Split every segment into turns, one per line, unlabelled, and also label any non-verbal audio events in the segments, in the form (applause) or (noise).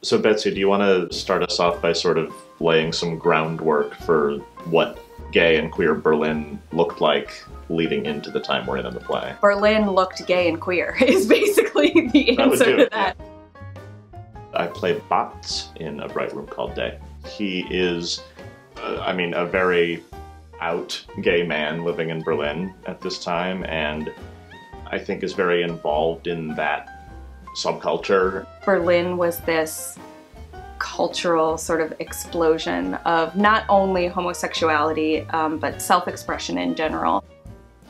So, Betsy, do you want to start us off by sort of laying some groundwork for what gay and queer Berlin looked like leading into the time we're in in the play?
Berlin looked gay and queer, (laughs) is basically the
That
answer to that.
I play Baz in A Bright Room Called Day. He is, uh, I mean, a very out gay man living in Berlin at this time, and I think is very involved in that subculture.
Berlin was this cultural sort of explosion of not only homosexuality, um, but self expression in general.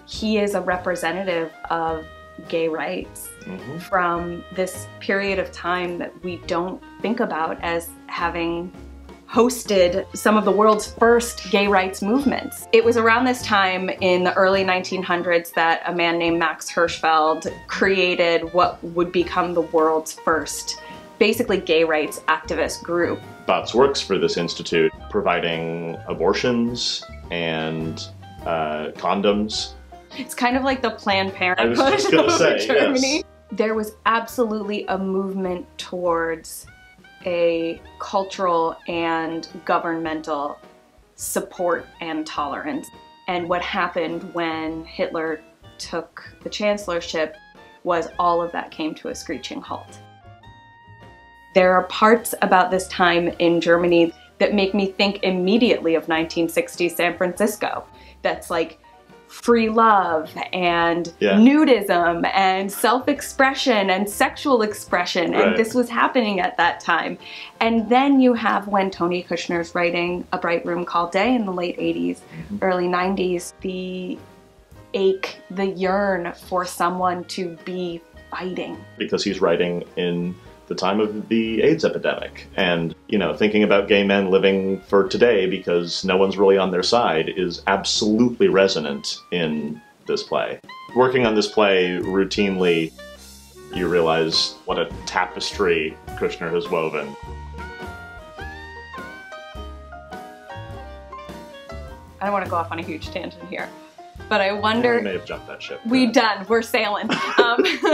He is a representative of gay rights
Mhm.
from this period of time that we don't think about as having hosted some of the world's first gay rights movements. It was around this time in the early 1900s that a man named Max Hirschfeld created what would become the world's first basically gay rights activist group.
Baz works for this institute, providing abortions and uh, condoms.
It's kind of like the Planned
I
Parenthood
was just gonna (laughs)
of
say,
Germany.
yes.
There was absolutely a movement towards a cultural and governmental support and tolerance. And what happened when Hitler took the chancellorship was all of that came to a screeching halt. There are parts about this time in Germany that make me think immediately of 1960 San Francisco. That's like free love and
Yeah.
nudism and self expression and sexual expression.
Right.
And this was happening at that time. And then you have when Tony Kushner's writing A Bright Room Called Day in the late 80s, mm-hmm. early 90s, the ache, the yearn for someone to be fighting.
because he's writing in the time of the AIDS epidemic and you know thinking about gay men living for today because no one's really on their side is absolutely resonant in this play working on this play routinely you realize what a tapestry kushner has woven
I don't want to go off on a huge tangent here, but I
we
wonder.
may have jumped that ship
We done. We're sailing. (laughs) Um, (laughs)